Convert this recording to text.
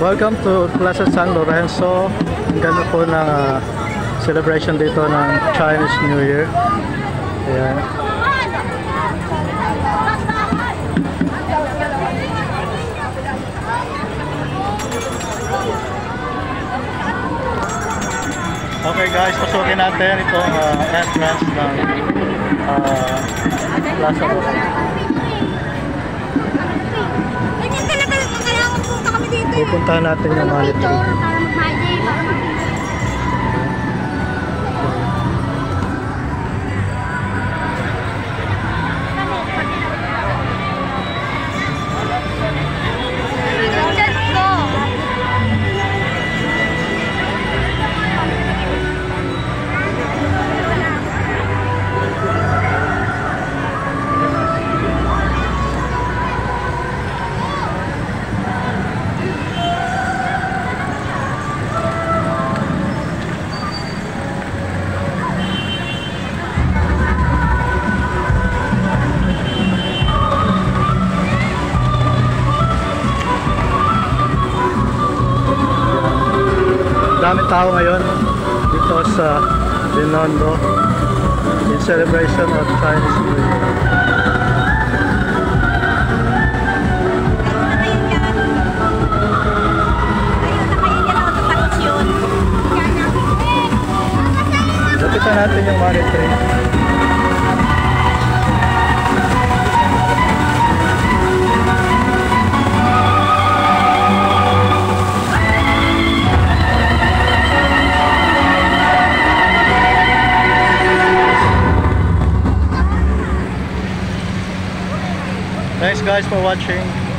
Welcome to Plaza San Lorenzo. Ang ganda po ng ah, celebration dito ng Chinese New Year. Ayan. Okay guys, pasukin natin itong ah, entrance ng ah, Plaza Lorenzo. Pupuntahan natin yung Mali dami tao ngayon dito sa Binondo in celebration of Chinese New Year. Lapitan natin yung Mali Thanks guys for watching.